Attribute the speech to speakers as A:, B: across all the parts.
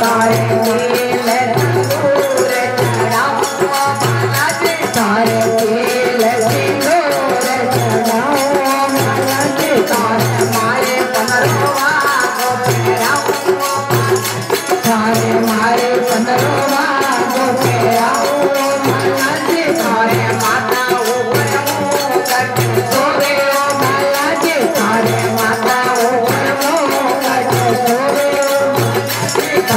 A: 拜。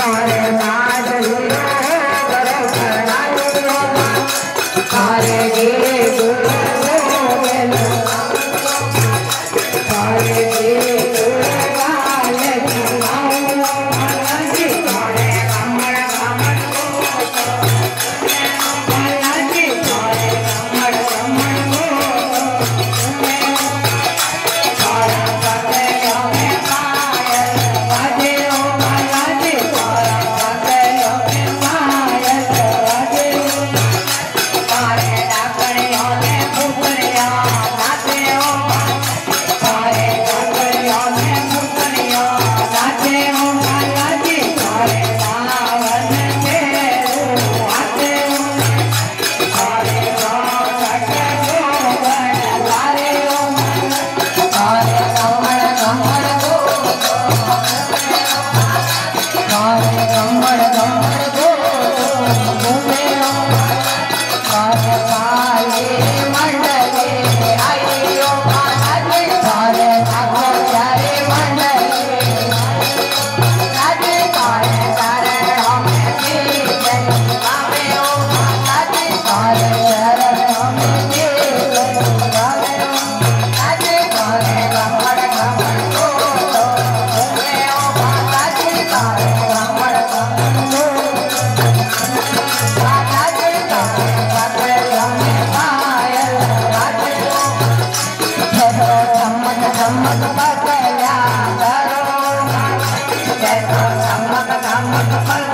A: time. Hare Hare Rama Rama Rama